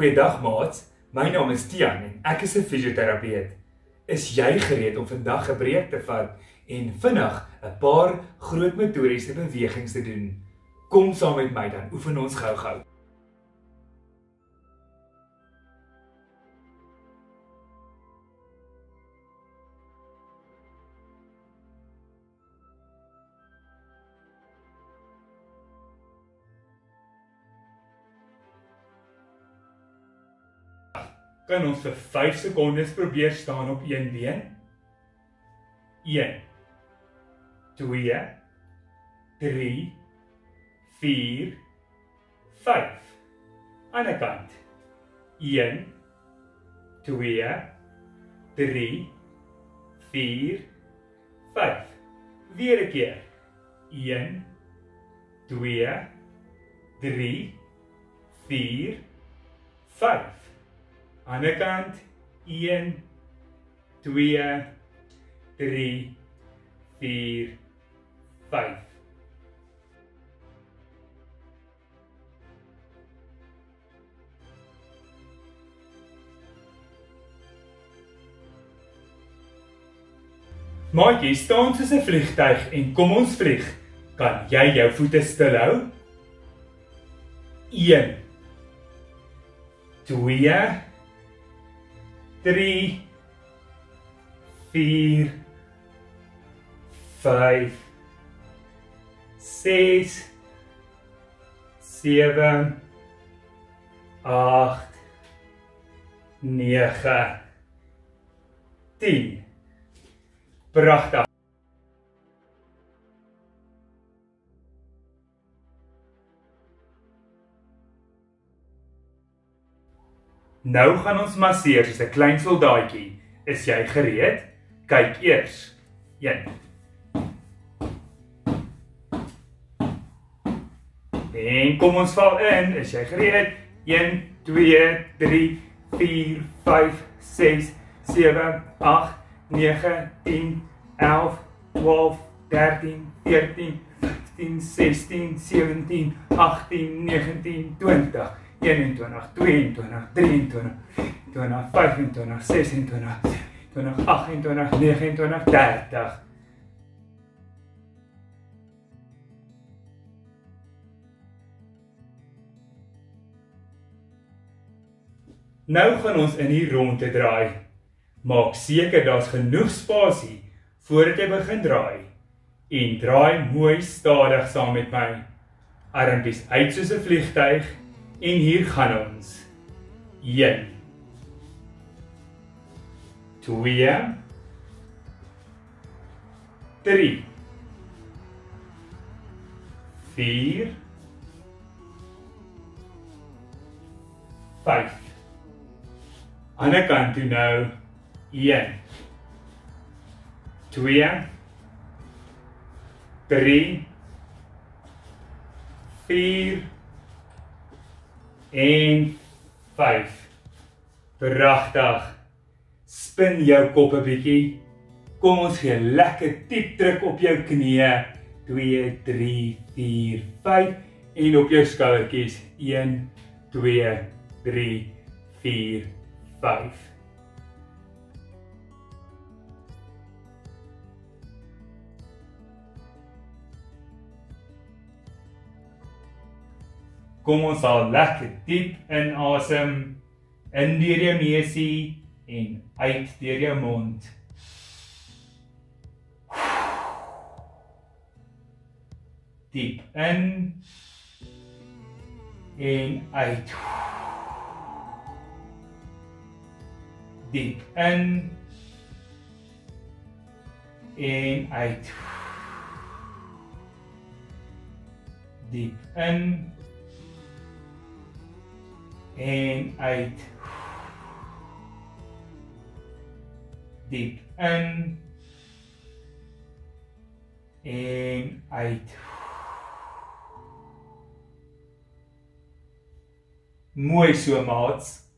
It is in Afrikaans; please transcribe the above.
Goeiedag maats. My naam is Tian en ek is 'n fisioterapeut. Is jy gereed om vandag 'n breek te vat en vinnig 'n paar groot motoriese bewegings te doen? Kom saam met my dan oefen ons gou-gou. Kan ons vir 5 sekondes probeer staan op een been? 1 2 3 4 5 Ander kant. 1 2 3 4 5 Weer 'n keer. 1 2 3 4 5 ander kant 1 2 3 4 5 Maatjie, staan soos 'n vliegtyg en kom ons vlieg. Kan jy jou voete stil hou? 1 2 3 4 5 6 7 8 9 10 Pragtig. Nou gaan ons masseer soos 'n klein soldaatjie. Is jy gereed? Kyk eers. 1. En kom ons val in. Is jy gereed? 1 2 3 4 5 6 7 8 9 10 11 12 13 14 15 16 17 18 19 20 21, 22, 23, 24, 25, 26, 28, 29, 30. Nou gaan ons in die ronde draai. Maak seker daar's genoeg spasie voordat jy begin draai. En draai mooi stadig saam met my. Armpies uit soos 'n vliegtyg En hier gaan ons. 1 2 3 4 5 Ander kant toe nou 1 2 3 4 en 5. Pragtig. Spin jou kop 'n bietjie. Kom ons gee 'n lekker diep druk op jou knieë. 2 3 4 5 en op jou skouertjies. 1 2 3 4 5. Kom ons haal lekker diep in asem in deur jou neusie en uit deur jou mond. Diep in en uit. Diep in en uit. Diep in en uit. Diep in en uit. Mooi so maats.